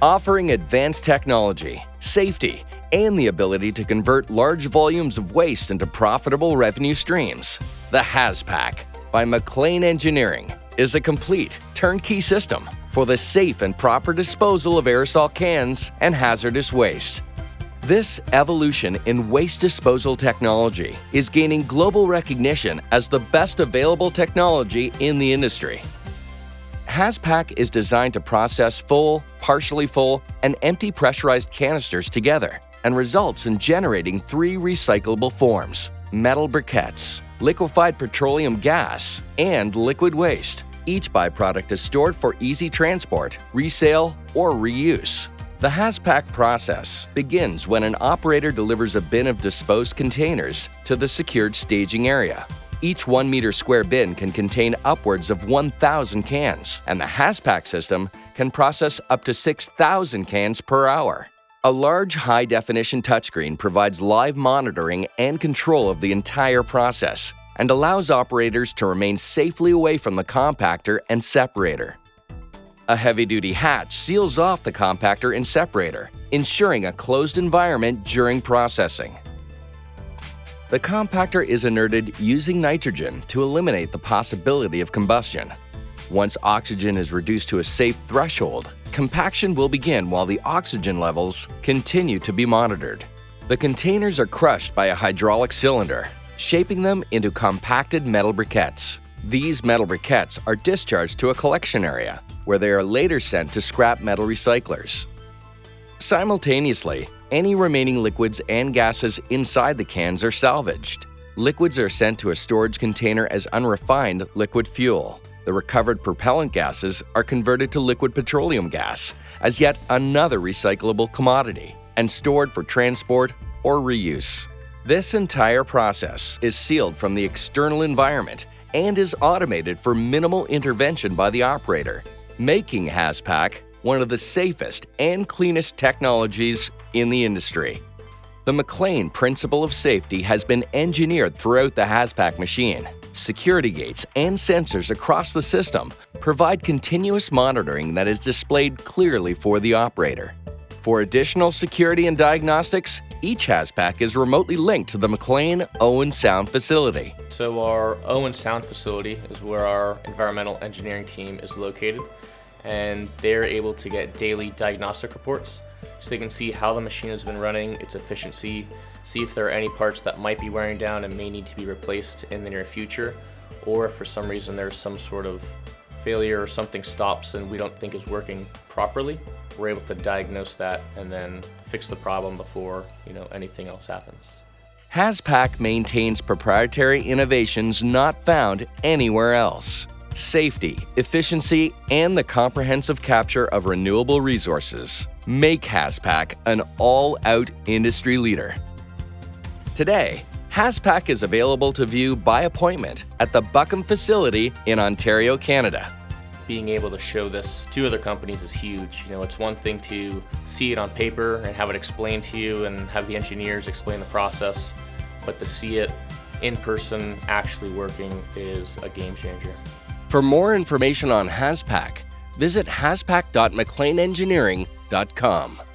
offering advanced technology, safety, and the ability to convert large volumes of waste into profitable revenue streams. The HazPak by MacLean Engineering is a complete turnkey system for the safe and proper disposal of aerosol cans and hazardous waste. This evolution in waste disposal technology is gaining global recognition as the best available technology in the industry. HazPak is designed to process full, partially full, and empty pressurized canisters together and results in generating three recyclable forms metal briquettes, liquefied petroleum gas, and liquid waste. Each byproduct is stored for easy transport, resale, or reuse. The HazPak process begins when an operator delivers a bin of disposed containers to the secured staging area. Each 1 meter square bin can contain upwards of 1,000 cans, and the HazPak system can process up to 6,000 cans per hour. A large high definition touchscreen provides live monitoring and control of the entire process and allows operators to remain safely away from the compactor and separator. A heavy duty hatch seals off the compactor and separator, ensuring a closed environment during processing. The compactor is inerted using nitrogen to eliminate the possibility of combustion. Once oxygen is reduced to a safe threshold, compaction will begin while the oxygen levels continue to be monitored. The containers are crushed by a hydraulic cylinder, shaping them into compacted metal briquettes. These metal briquettes are discharged to a collection area, where they are later sent to scrap metal recyclers. Simultaneously, any remaining liquids and gases inside the cans are salvaged. Liquids are sent to a storage container as unrefined liquid fuel. The recovered propellant gases are converted to liquid petroleum gas as yet another recyclable commodity and stored for transport or reuse. This entire process is sealed from the external environment and is automated for minimal intervention by the operator, making HazPak one of the safest and cleanest technologies in the industry. The MacLean principle of safety has been engineered throughout the HazPak machine. Security gates and sensors across the system provide continuous monitoring that is displayed clearly for the operator. For additional security and diagnostics, each HazPak is remotely linked to the MacLean Owen Sound facility. So our Owen Sound facility is where our environmental engineering team is located and they're able to get daily diagnostic reports so they can see how the machine has been running, its efficiency, see if there are any parts that might be wearing down and may need to be replaced in the near future, or if for some reason there's some sort of failure or something stops and we don't think is working properly, we're able to diagnose that and then fix the problem before you know anything else happens. HazPak maintains proprietary innovations not found anywhere else safety, efficiency, and the comprehensive capture of renewable resources make HazPak an all-out industry leader. Today, HazPak is available to view by appointment at the Buckham facility in Ontario, Canada. Being able to show this to other companies is huge. You know, it's one thing to see it on paper and have it explained to you and have the engineers explain the process, but to see it in person actually working is a game changer. For more information on HazPak, visit hazpak.macleanengineering.com.